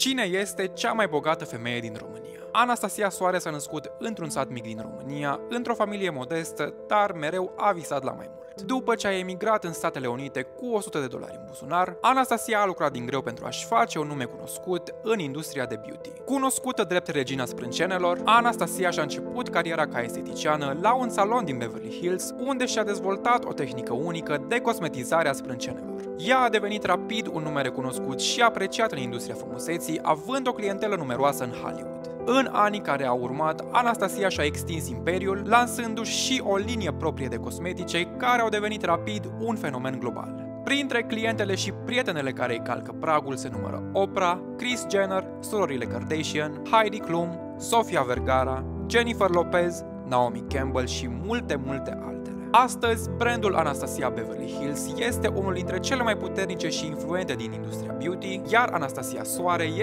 Cine este cea mai bogată femeie din România? Anastasia Soare s-a născut într-un sat mic din România, într-o familie modestă, dar mereu a visat la mai mult. După ce a emigrat în Statele Unite cu 100 de dolari în buzunar, Anastasia a lucrat din greu pentru a-și face un nume cunoscut în industria de beauty. Cunoscută drept regina sprâncenelor, Anastasia și-a început cariera ca esteticiană la un salon din Beverly Hills, unde și-a dezvoltat o tehnică unică de cosmetizare a sprâncenelor. Ea a devenit rapid un nume recunoscut și apreciat în industria frumuseții, având o clientelă numeroasă în Hollywood. În anii care au urmat, Anastasia și-a extins imperiul, lansându-și și o linie proprie de cosmetice care au devenit rapid un fenomen global. Printre clientele și prietenele care îi calcă pragul se numără Oprah, Kris Jenner, surorile Kardashian, Heidi Klum, Sofia Vergara, Jennifer Lopez, Naomi Campbell și multe, multe altele. Astăzi, brandul Anastasia Beverly Hills este unul dintre cele mai puternice și influente din industria beauty, iar Anastasia Soare